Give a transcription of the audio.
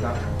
Back.